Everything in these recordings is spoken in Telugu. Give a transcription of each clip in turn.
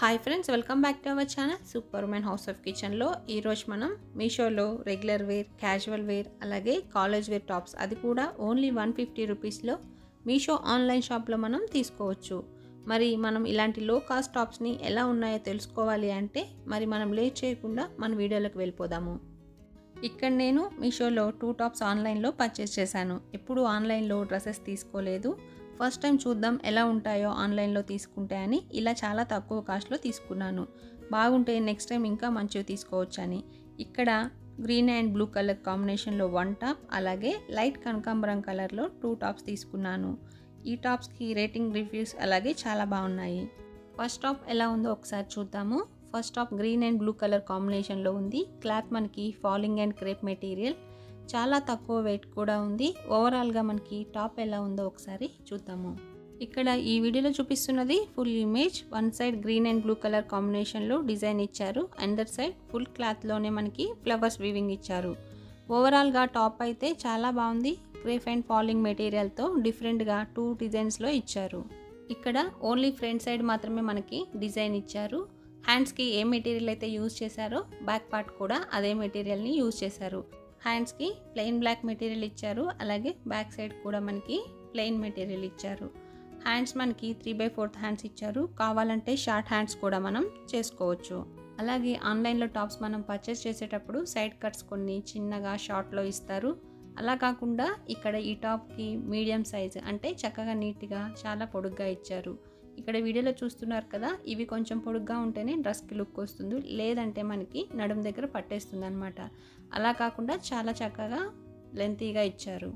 Hi friends welcome back to our channel super woman house of కిచెన్లో ఈరోజు మనం మీషోలో రెగ్యులర్ వేర్ క్యాజువల్ వేర్ అలాగే కాలేజ్ వేర్ టాప్స్ అది కూడా ఓన్లీ వన్ ఫిఫ్టీ రూపీస్లో మీషో ఆన్లైన్ షాప్లో మనం తీసుకోవచ్చు. మరి మనం ఇలాంటి లో కాస్ట్ టాప్స్ని ఎలా ఉన్నాయో తెలుసుకోవాలి అంటే మరి మనం లేట్ చేయకుండా మన వీడియోలోకి వెళ్ళిపోదాము. ఇక్కడ నేను మీషోలో టూ టాప్స్ ఆన్లైన్లో పర్చేస్ చేశాను. ఎప్పుడు ఆన్లైన్లో డ్రెస్సెస్ తీసుకోలేదు. ఫస్ట్ టైం చూద్దాం ఎలా ఉంటాయో ఆన్లైన్లో తీసుకుంటే అని ఇలా చాలా తక్కువ కాస్ట్లో తీసుకున్నాను. బాగుంటే నెక్స్ట్ టైం ఇంకా మంచివి తీసుకోవచ్చని. ఇక్కడ గ్రీన్ అండ్ బ్లూ కలర్ కాంబినేషన్లో వన్ టాప్ అలాగే లైట్ కనకాంబరం కలర్లో టూ టాప్స్ తీసుకున్నాను. ఈ టాప్స్కి రేటింగ్ రివ్యూస్ అలాగే చాలా బాగున్నాయి. ఫస్ట్ టాప్ ఎలా ఉందో ఒకసారి చూద్దాము. First top green and blue colour కాంబినేషన్లో ఉంది. క్లాత్ మనకి ఫాలింగ్ అండ్ క్రేప్ మెటీరియల్ చాలా తక్కువ వెయిట్ కూడా ఉంది. ఓవరాల్గా మనకి టాప్ ఎలా ఉందో ఒకసారి చూద్దాము. ఇక్కడ ఈ వీడియోలో చూపిస్తున్నది full image one side green and blue colour కాంబినేషన్లో డిజైన్ ఇచ్చారు. అండర్ సైడ్ ఫుల్ క్లాత్లోనే మనకి ఫ్లవర్స్ వీవింగ్ ఇచ్చారు. ఓవరాల్గా టాప్ అయితే చాలా బాగుంది. క్రేఫ్ అండ్ ఫాలింగ్ మెటీరియల్తో డిఫరెంట్గా టూ డిజైన్స్లో ఇచ్చారు. ఇక్కడ ఓన్లీ ఫ్రంట్ సైడ్ మాత్రమే మనకి డిజైన్ ఇచ్చారు. హ్యాండ్స్కి ఏ మెటీరియల్ అయితే యూజ్ చేశారో బ్యాక్ పార్ట్ కూడా అదే మెటీరియల్ని యూజ్ చేశారు. హ్యాండ్స్కి ప్లెయిన్ బ్లాక్ మెటీరియల్ ఇచ్చారు. అలాగే బ్యాక్ సైడ్ కూడా మనకి ప్లెయిన్ మెటీరియల్ ఇచ్చారు. హ్యాండ్స్ మనకి త్రీ బై ఫోర్త్ హ్యాండ్స్ ఇచ్చారు. కావాలంటే షార్ట్ హ్యాండ్స్ కూడా మనం చేసుకోవచ్చు. అలాగే ఆన్లైన్లో టాప్స్ మనం పర్చేస్ చేసేటప్పుడు సైడ్ కట్స్ కొన్ని చిన్నగా షార్ట్లో ఇస్తారు. అలా కాకుండా ఇక్కడ ఈ టాప్కి మీడియం సైజ్ అంటే చక్కగా నీట్గా చాలా పొడుగ్గా ఇచ్చారు. ఇక్కడ వీడియోలో చూస్తున్నారు కదా ఇవి కొంచెం పొడుగ్గా ఉంటేనే డ్రెస్కి లుక్ వస్తుంది. లేదంటే మనకి నడుము దగ్గర పట్టేస్తుంది అనమాట అలా కాకుండా చాలా చక్కగా లెంతీగా ఇచ్చారు.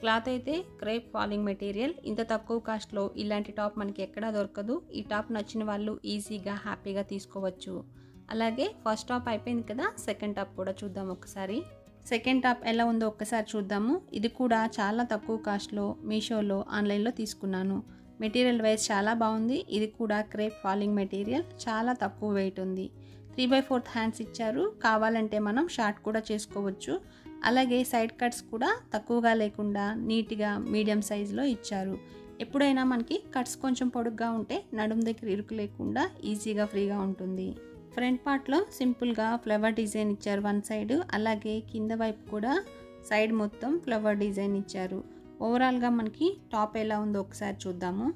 క్లాత్ అయితే క్రేప్ ఫాలింగ్ మెటీరియల్. ఇంత తక్కువ కాస్ట్లో ఇలాంటి టాప్ మనకి ఎక్కడా దొరకదు. ఈ టాప్ నచ్చిన వాళ్ళు ఈజీగా హ్యాపీగా తీసుకోవచ్చు. అలాగే ఫస్ట్ టాప్ అయిపోయింది కదా సెకండ్ టాప్ కూడా చూద్దాం ఒకసారి. సెకండ్ టాప్ ఎలా ఉందో ఒక్కసారి చూద్దాము. ఇది కూడా చాలా తక్కువ కాస్ట్లో మీషోలో ఆన్లైన్లో తీసుకున్నాను. మెటీరియల్ వైజ్ చాలా బాగుంది. ఇది కూడా క్రేప్ ఫాలింగ్ మెటీరియల్. చాలా తక్కువ వెయిట్ ఉంది. త్రీ బై ఫోర్త్ హ్యాండ్స్ ఇచ్చారు. కావాలంటే మనం షార్ట్ కూడా చేసుకోవచ్చు. అలాగే సైడ్ కట్స్ కూడా తక్కువగా లేకుండా నీట్గా మీడియం సైజులో ఇచ్చారు. ఎప్పుడైనా మనకి కట్స్ కొంచెం పొడుగ్గా ఉంటే నడుము దగ్గర ఇరుకు లేకుండా ఈజీగా ఫ్రీగా ఉంటుంది. ఫ్రంట్ పార్ట్లో సింపుల్గా ఫ్లవర్ డిజైన్ ఇచ్చారు వన్ సైడ్. అలాగే కింద వైపు కూడా సైడ్ మొత్తం ఫ్లవర్ డిజైన్ ఇచ్చారు. ఓవరాల్గా మనకి టాప్ ఎలా ఉందో ఒకసారి చూద్దాము.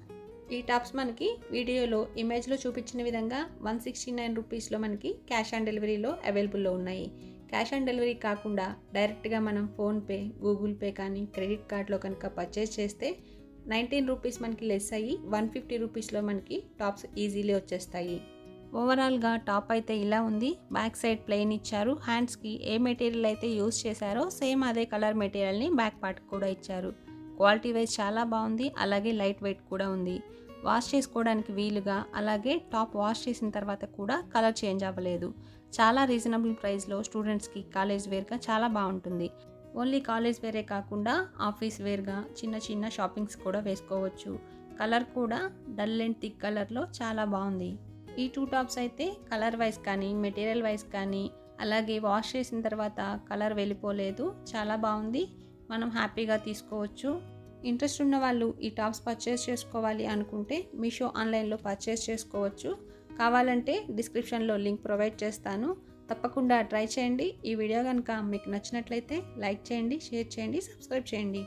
ఈ టాప్స్ మనకి వీడియోలో ఇమేజ్లో చూపించిన విధంగా వన్ సిక్స్టీ నైన్ రూపీస్లో మనకి క్యాష్ ఆన్ డెలివరీలో అవైలబుల్లో ఉన్నాయి. క్యాష్ ఆన్ డెలివరీ కాకుండా డైరెక్ట్గా మనం ఫోన్పే గూగుల్ పే కానీ క్రెడిట్ కార్డ్లో కనుక పర్చేస్ చేస్తే నైన్టీన్ రూపీస్ మనకి లెస్ అయ్యి వన్ ఫిఫ్టీ రూపీస్లో మనకి టాప్స్ ఈజీలీ వచ్చేస్తాయి. ఓవరాల్గా టాప్ అయితే ఇలా ఉంది. బ్యాక్ సైడ్ ప్లెయిన్ ఇచ్చారు. హ్యాండ్స్కి ఏ మెటీరియల్ అయితే యూస్ చేశారో సేమ్ అదే కలర్ మెటీరియల్ని బ్యాక్ పార్ట్ కూడా ఇచ్చారు. క్వాలిటీ వైజ్ చాలా బాగుంది. అలాగే లైట్ వెయిట్ కూడా ఉంది. వాష్ చేసుకోవడానికి వీలుగా అలాగే టాప్ వాష్ చేసిన తర్వాత కూడా కలర్ చేంజ్ అవ్వలేదు. చాలా రీజనబుల్ ప్రైస్లో స్టూడెంట్స్కి కాలేజ్ వేర్గా చాలా బాగుంటుంది. ఓన్లీ కాలేజ్ వేరే కాకుండా ఆఫీస్ వేర్గా చిన్న చిన్న షాపింగ్స్ కూడా వేసుకోవచ్చు. కలర్ కూడా డల్ అండ్ థిక్ కలర్లో చాలా బాగుంది. ఈ టూ టాప్స్ అయితే కలర్ వైజ్ కానీ మెటీరియల్ వైజ్ కానీ అలాగే వాష్ చేసిన తర్వాత కలర్ వెళ్ళిపోలేదు. చాలా బాగుంది. మనం హ్యాపీగా తీసుకోవచ్చు. ఇంట్రెస్ట్ ఉన్న వాళ్ళు ఈ టాప్స్ పర్చేస్ చేసుకోవాలి అనుకుంటే మీషో ఆన్లైన్లో పర్చేస్ చేసుకోవచ్చు. కావాలంటే డిస్క్రిప్షన్లో లింక్ ప్రొవైడ్ చేస్తాను. తప్పకుండా ట్రై చేయండి. ఈ వీడియో కనుక మీకు నచ్చినట్లయితే లైక్ చేయండి షేర్ చేయండి సబ్స్క్రైబ్ చేయండి.